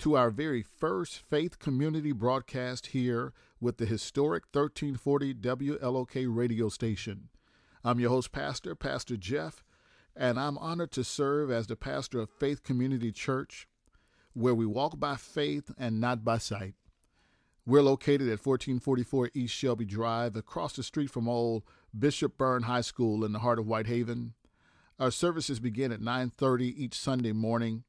to our very first faith community broadcast here with the historic 1340 WLOK radio station. I'm your host, Pastor, Pastor Jeff, and I'm honored to serve as the pastor of Faith Community Church, where we walk by faith and not by sight. We're located at 1444 East Shelby Drive, across the street from old Bishop Byrne High School in the heart of Whitehaven. Our services begin at 9:30 each Sunday morning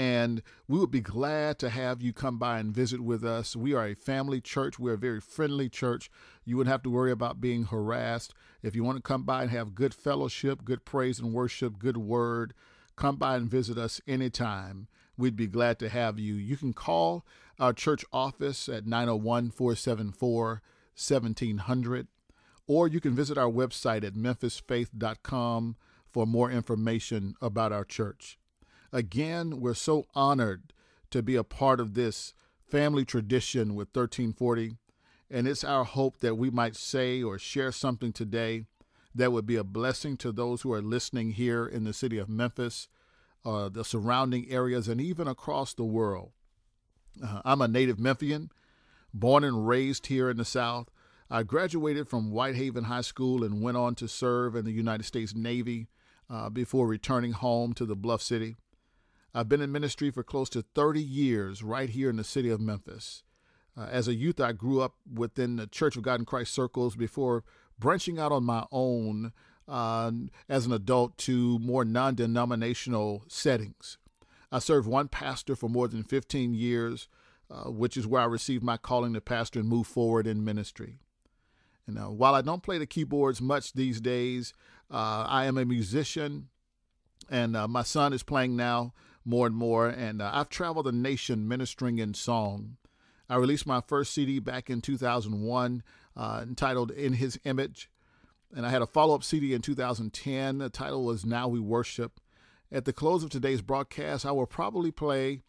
and we would be glad to have you come by and visit with us. We are a family church. We're a very friendly church. You wouldn't have to worry about being harassed. If you want to come by and have good fellowship, good praise and worship, good word, come by and visit us anytime. We'd be glad to have you. You can call our church office at 901 474 1700, or you can visit our website at memphisfaith.com for more information about our church. Again, we're so honored to be a part of this family tradition with 1340. And it's our hope that we might say or share something today that would be a blessing to those who are listening here in the city of Memphis, uh, the surrounding areas, and even across the world. Uh, I'm a native Memphian, born and raised here in the South. I graduated from Whitehaven High School and went on to serve in the United States Navy uh, before returning home to the Bluff City. I've been in ministry for close to 30 years right here in the city of Memphis. Uh, as a youth, I grew up within the Church of God in Christ circles before branching out on my own uh, as an adult to more non denominational settings. I served one pastor for more than 15 years, uh, which is where I received my calling to pastor and move forward in ministry. And uh, while I don't play the keyboards much these days, uh, I am a musician, and uh, my son is playing now more and more. And uh, I've traveled the nation ministering in song. I released my first CD back in 2001 uh, entitled In His Image. And I had a follow up CD in 2010. The title was Now We Worship. At the close of today's broadcast, I will probably play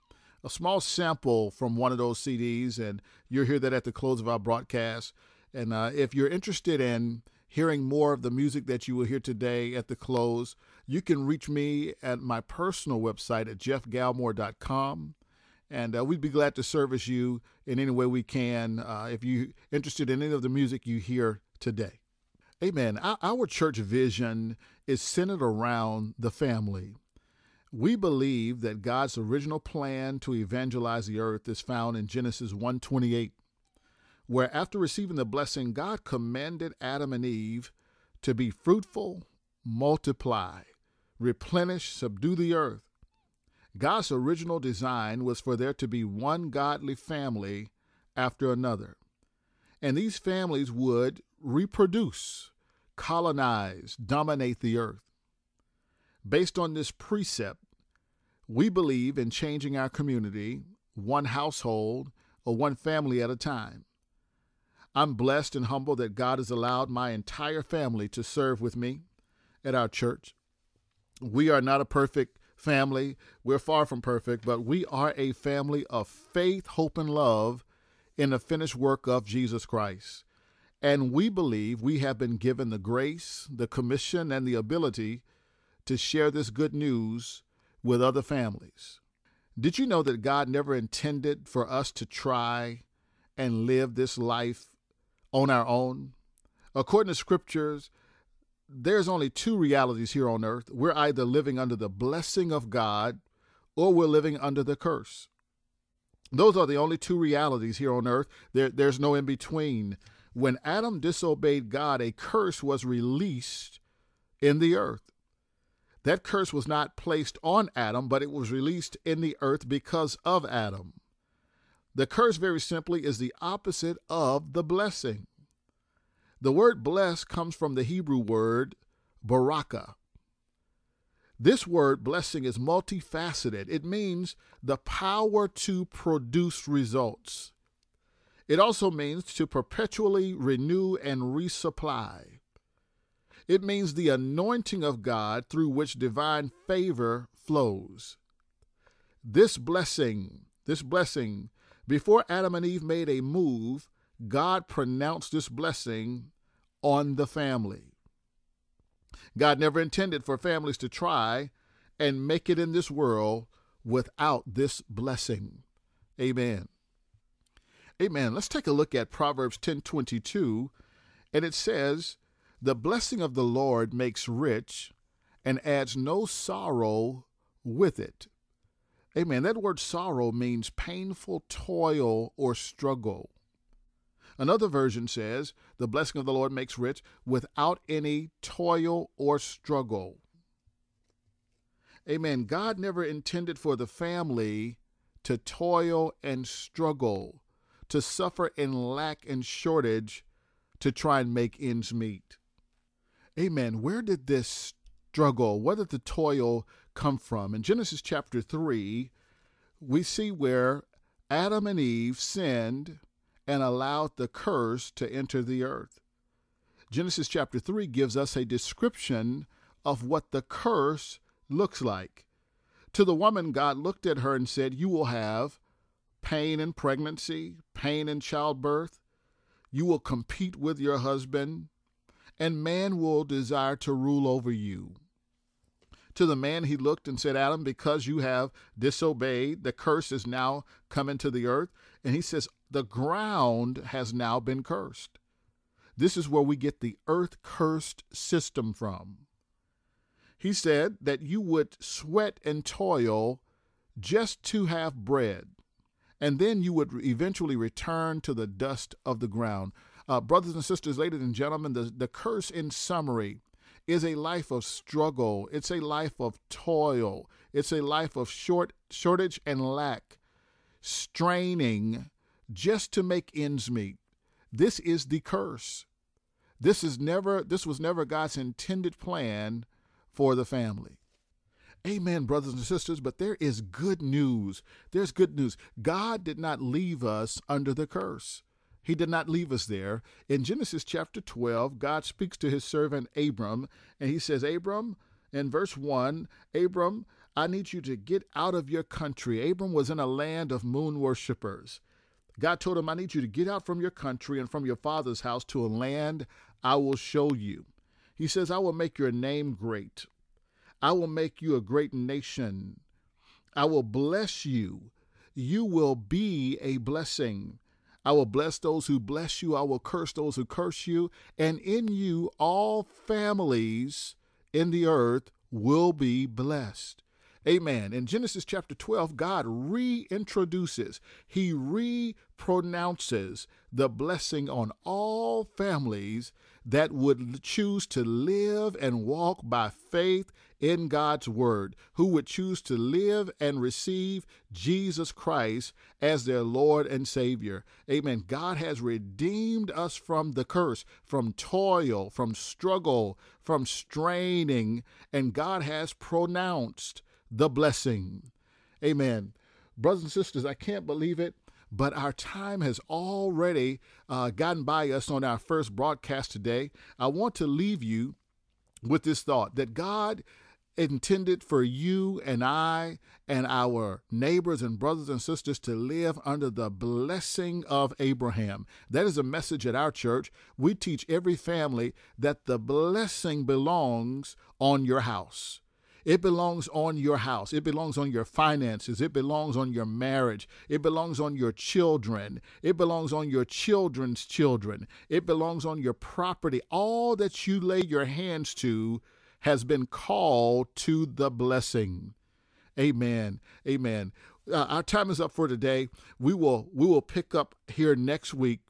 a small sample from one of those CDs, and you'll hear that at the close of our broadcast. And uh, if you're interested in hearing more of the music that you will hear today at the close, you can reach me at my personal website at jeffgalmore.com. And uh, we'd be glad to service you in any way we can uh, if you're interested in any of the music you hear today. Amen. Our, our church vision is centered around the family. We believe that God's original plan to evangelize the earth is found in Genesis 1:28, where after receiving the blessing, God commanded Adam and Eve to be fruitful, multiply, replenish, subdue the earth. God's original design was for there to be one godly family after another. And these families would reproduce, colonize, dominate the earth. Based on this precept, we believe in changing our community one household or one family at a time. I'm blessed and humbled that God has allowed my entire family to serve with me at our church. We are not a perfect family. We're far from perfect, but we are a family of faith, hope, and love in the finished work of Jesus Christ. And we believe we have been given the grace, the commission, and the ability to share this good news with other families. Did you know that God never intended for us to try and live this life on our own? According to scriptures, there's only two realities here on earth. We're either living under the blessing of God or we're living under the curse. Those are the only two realities here on earth. There, there's no in between. When Adam disobeyed God, a curse was released in the earth. That curse was not placed on Adam, but it was released in the earth because of Adam. The curse, very simply, is the opposite of the blessing. The word bless comes from the Hebrew word baraka. This word, blessing, is multifaceted. It means the power to produce results. It also means to perpetually renew and resupply. It means the anointing of God through which divine favor flows. This blessing, this blessing, before Adam and Eve made a move, God pronounced this blessing on the family. God never intended for families to try and make it in this world without this blessing. Amen. Amen. Let's take a look at Proverbs 10:22 and it says, "The blessing of the Lord makes rich and adds no sorrow with it." Amen. That word sorrow means painful toil or struggle. Another version says, "The blessing of the Lord makes rich without any toil or struggle." Amen. God never intended for the family to toil and struggle to suffer in lack and shortage to try and make ends meet. Amen. Where did this struggle, where did the toil come from? In Genesis chapter 3, we see where Adam and Eve sinned and allowed the curse to enter the earth. Genesis chapter 3 gives us a description of what the curse looks like. To the woman, God looked at her and said, You will have pain in pregnancy, pain in childbirth. You will compete with your husband, and man will desire to rule over you. To the man he looked and said, Adam, because you have disobeyed, the curse is now come into the earth. And he says, The ground has now been cursed. This is where we get the earth cursed system from. He said that you would sweat and toil just to have bread and then you would eventually return to the dust of the ground. Uh, brothers and sisters, ladies and gentlemen, the, the curse in summary is a life of struggle. It's a life of toil. It's a life of short shortage and lack, straining just to make ends meet. This is the curse. This is never this was never God's intended plan for the family. Amen, brothers and sisters. But there is good news. There's good news. God did not leave us under the curse. He did not leave us there. In Genesis chapter 12, God speaks to his servant Abram, and he says, Abram, in verse 1, Abram, I need you to get out of your country. Abram was in a land of moon worshippers. God told him, I need you to get out from your country and from your father's house to a land I will show you. He says, I will make your name great. I will make you a great nation. I will bless you. You will be a blessing. I will bless those who bless you. I will curse those who curse you. And in you, all families in the earth will be blessed. Amen. In Genesis chapter 12, God reintroduces, He repronounces the blessing on all families that would choose to live and walk by faith in God's Word, who would choose to live and receive Jesus Christ as their Lord and Savior. Amen. God has redeemed us from the curse, from toil, from struggle, from straining, and God has pronounced the blessing. Amen. Brothers and sisters, I can't believe it but our time has already uh, gotten by us on our first broadcast today. I want to leave you with this thought that God intended for you and I and our neighbors and brothers and sisters to live under the blessing of Abraham. That is a message at our church. We teach every family that the blessing belongs on your house. It belongs on your house. It belongs on your finances. It belongs on your marriage. It belongs on your children. It belongs on your children's children. It belongs on your property. All that you lay your hands to has been called to the blessing. Amen. Amen. Uh, our time is up for today. We will we will pick up here next week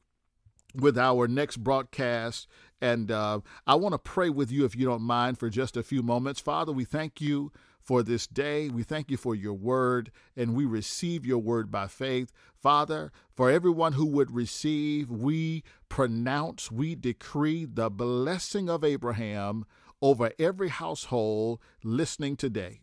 with our next broadcast. And uh, I want to pray with you, if you don't mind, for just a few moments. Father, we thank you for this day. We thank you for your word, and we receive your word by faith. Father, for everyone who would receive, we pronounce, we decree the blessing of Abraham over every household listening today.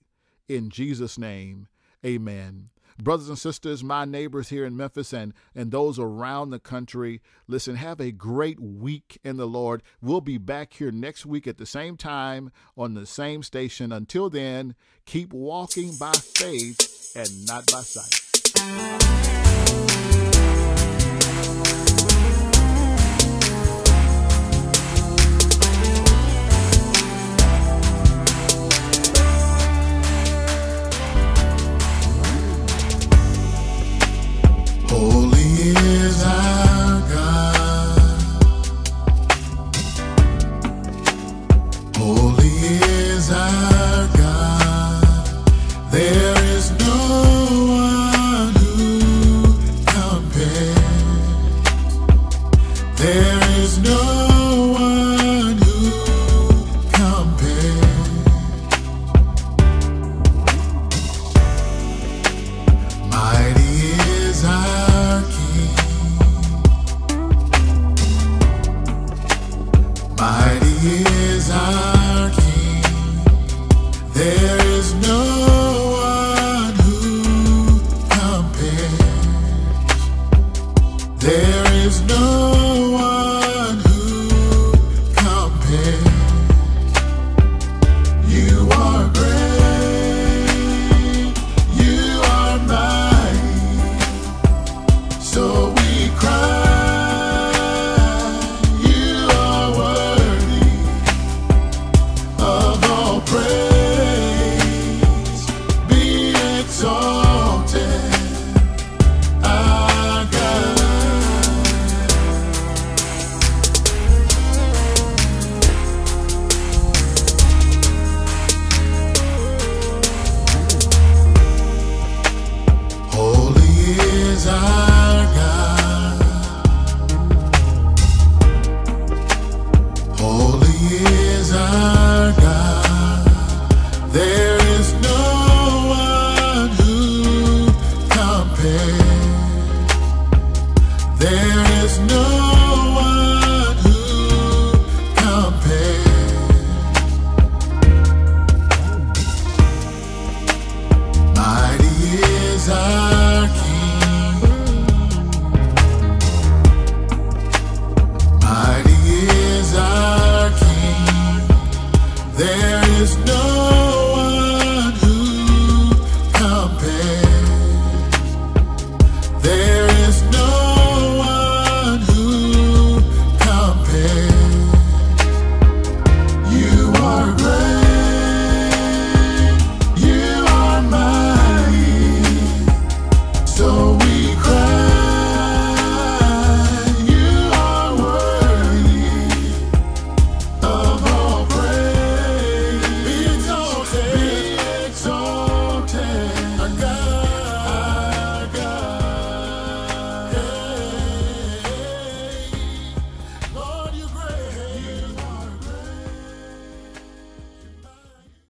In Jesus' name, amen. Brothers and sisters, my neighbors here in Memphis and, and those around the country, listen, have a great week in the Lord. We'll be back here next week at the same time on the same station. Until then, keep walking by faith and not by sight. There